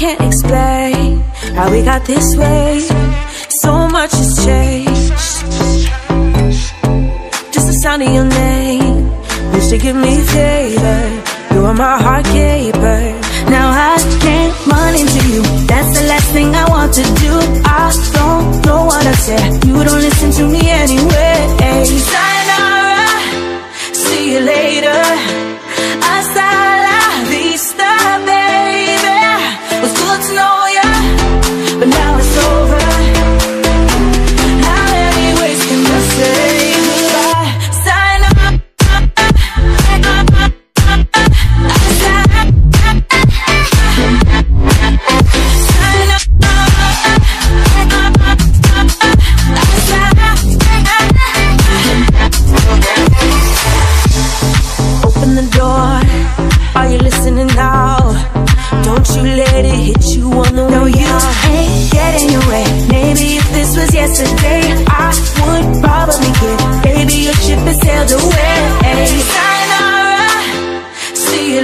can't explain how we got this way. So much has changed. Just the sound of your name used to give me favor. You are my heart keeper. Now I can't run into you. That's the last thing I want to do. I don't know what I said. You don't listen to me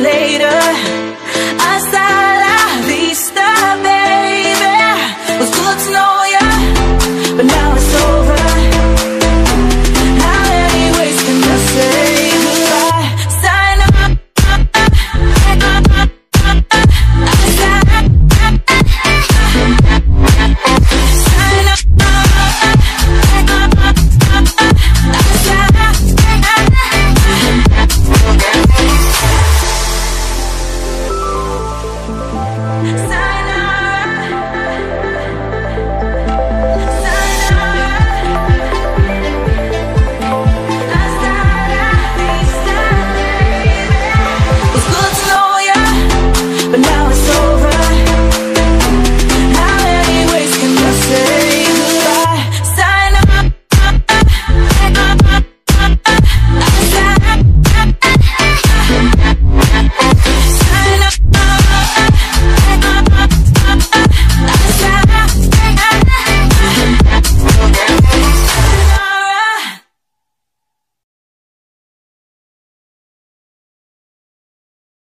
later. I sat